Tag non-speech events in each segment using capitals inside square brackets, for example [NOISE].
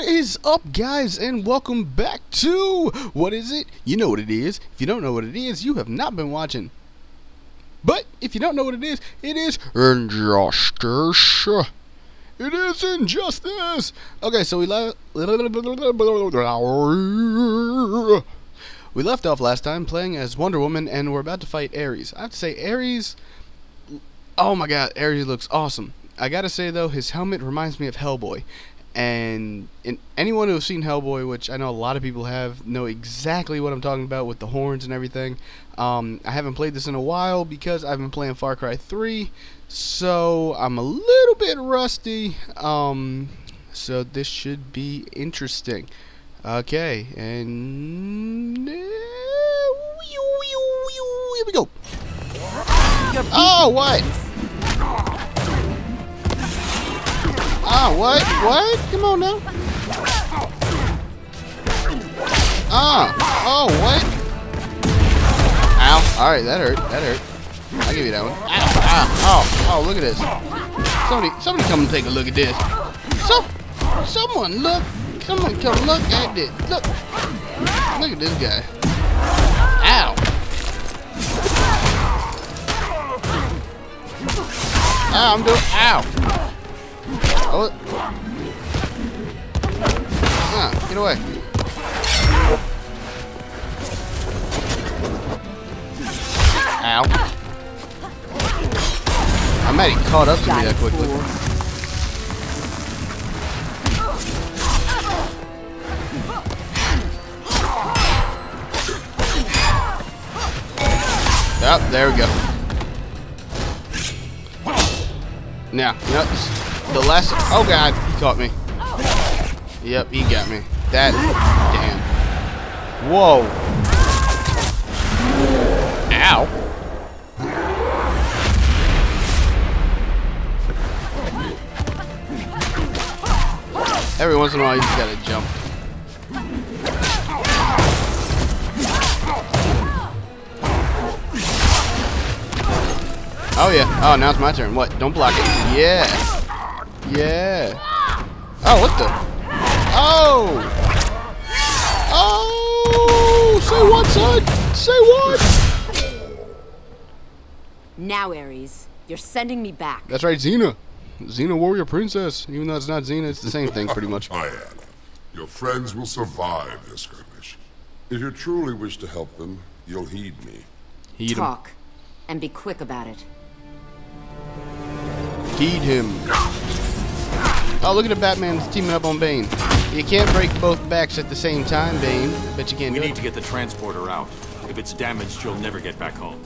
is up, guys, and welcome back to what is it? You know what it is. If you don't know what it is, you have not been watching. But if you don't know what it is, it is injustice. It is injustice. Okay, so we left. We left off last time playing as Wonder Woman, and we're about to fight Ares. I have to say, Ares. Oh my God, Ares looks awesome. I gotta say though, his helmet reminds me of Hellboy, and anyone who has seen Hellboy, which I know a lot of people have, know exactly what I'm talking about with the horns and everything. Um, I haven't played this in a while because I've been playing Far Cry 3, so I'm a little bit rusty. Um, so this should be interesting. Okay, and uh, here we go. Oh, what? Ah, what? What? Come on now. Ah, oh, what? Ow. Alright, that hurt. That hurt. I'll give you that one. Ow, ow, oh, oh, look at this. Somebody, somebody come and take a look at this. So, someone look, someone come look at this. Look, look at this guy. Ow. Ow, I'm doing, ow. Oh. Ah, get away. Ow. I'm mad he caught up to me that quickly. Yep, there we go. Now, yep, the last. Oh god, he caught me. Yep, he got me. That. Damn. Whoa. Ow. Every once in a while, you just gotta jump. Oh yeah. Oh, now it's my turn. What? Don't block it. Yeah. Yeah. Oh, what the? Oh! Oh! Say what, son? Say what? Now, Ares, you're sending me back. That's right, Xena. Xena Warrior Princess. Even though it's not Xena, it's the same thing pretty much. [LAUGHS] Diana, your friends will survive this skirmish. If you truly wish to help them, you'll heed me. Heed him. Talk, and be quick about it. Heed him. Oh, look at the Batman teaming up on Bane. You can't break both backs at the same time, Bane. Bet you can't We do need it. to get the transporter out. If it's damaged, you'll never get back home.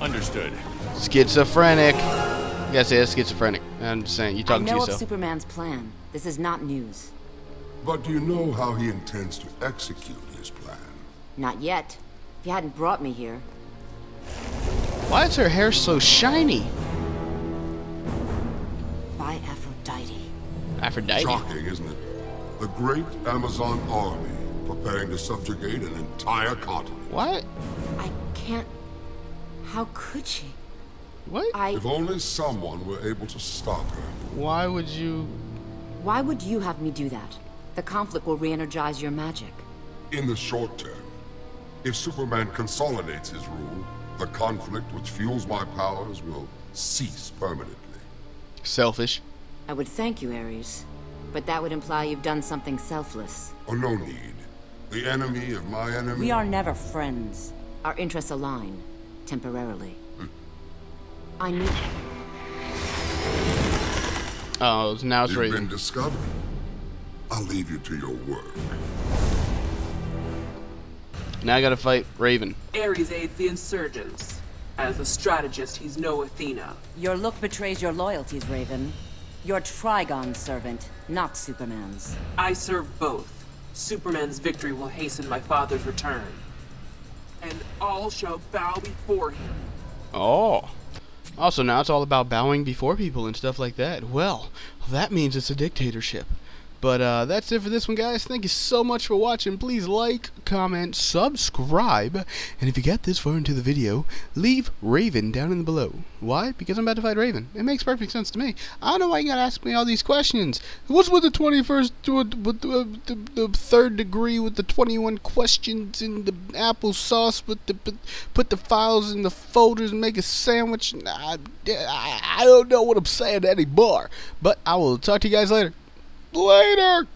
Understood. Schizophrenic. You gotta say that's schizophrenic. I'm just saying, you I talking to know of yourself. Superman's plan. This is not news. But do you know how he intends to execute his plan? Not yet. If you hadn't brought me here, Why is her hair so shiny? by Aphrodite. Aphrodite. Shocking, isn't it? The great Amazon army preparing to subjugate an entire continent. What? I can't. How could she? What? I. If only someone were able to stop her. Why would you... Why would you have me do that? The conflict will re-energize your magic. In the short term, if Superman consolidates his rule, the conflict which fuels my powers will cease permanently. Selfish. I would thank you, Ares, but that would imply you've done something selfless. Oh, no need. The enemy of my enemy. We are never friends. Our interests align, temporarily. Hmm. I need. Oh, now it's You've been discovered. I'll leave you to your work. Now I gotta fight Raven. Ares aids the insurgents. As a strategist, he's no Athena. Your look betrays your loyalties, Raven. You're Trigon's servant, not Superman's. I serve both. Superman's victory will hasten my father's return. And all shall bow before him. Oh. Also, now it's all about bowing before people and stuff like that. Well, that means it's a dictatorship. But uh, that's it for this one, guys. Thank you so much for watching. Please like, comment, subscribe, and if you get this far into the video, leave Raven down in the below. Why? Because I'm about to fight Raven. It makes perfect sense to me. I don't know why you gotta ask me all these questions. What's with the 21st, with the, the, the third degree, with the 21 questions in the applesauce, with the put the files in the folders and make a sandwich? I, I don't know what I'm saying anymore. But I will talk to you guys later. Later!